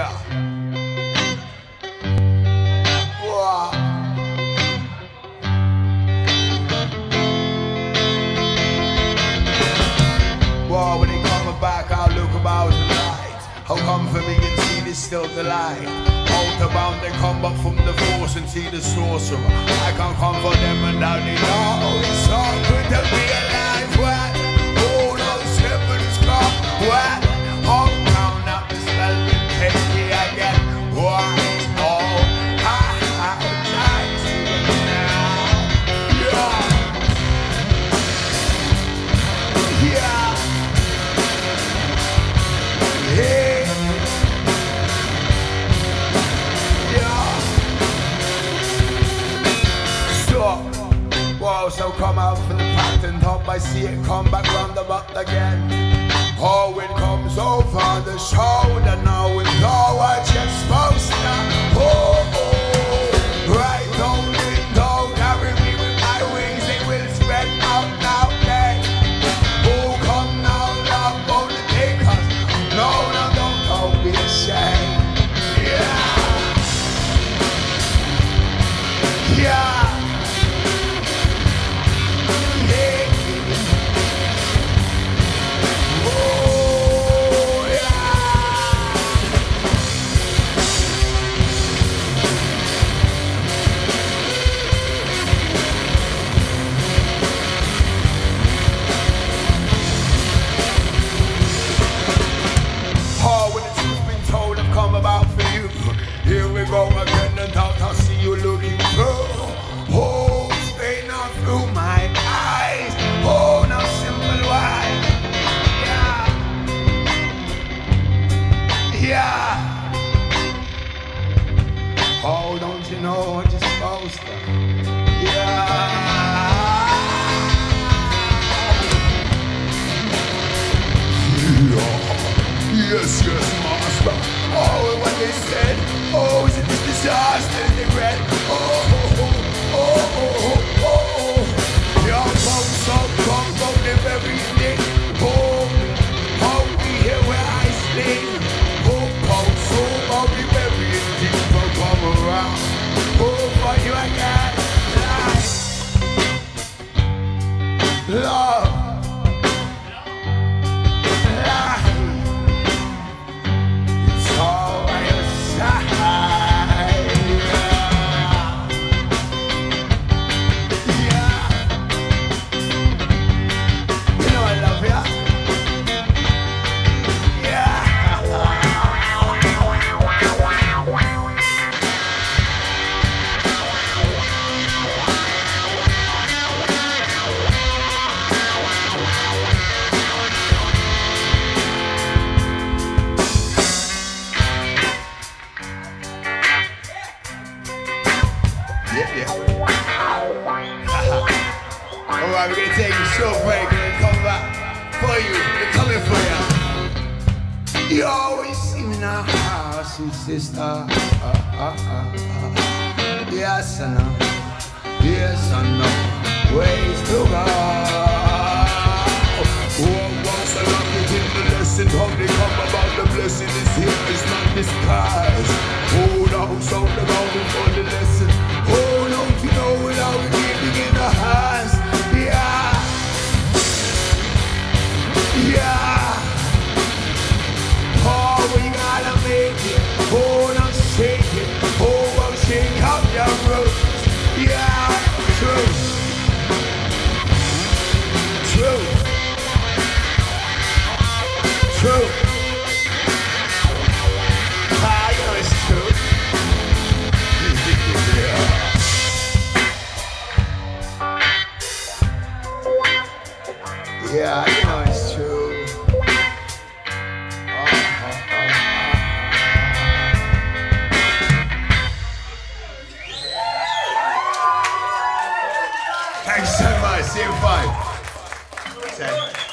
Yeah. Wow. Wow, when they coming back, I'll look about the light. How come for me and see this still the light? Out of bound, they come back from the force and see the sorcerer. I can't come for them and now they know oh, it's so good so come out for the pattern top. I see it come back round the butt again. Oh, it comes over the shoulder you know what you're supposed to? Yeah. Yes, yes, master. Oh, what they said. Oh, is it this disaster they read? Yeah, yeah. All right, we're gonna take a short break and then come back for you. We're coming for you. You always see me now, sweet sister. Uh, uh, uh. Yes, I know. Yes, I know. Ways to go. Oh, once I love you in the lesson, how they come about the blessing is here, it's not disguised. Thank you so much. See you in five. Ten.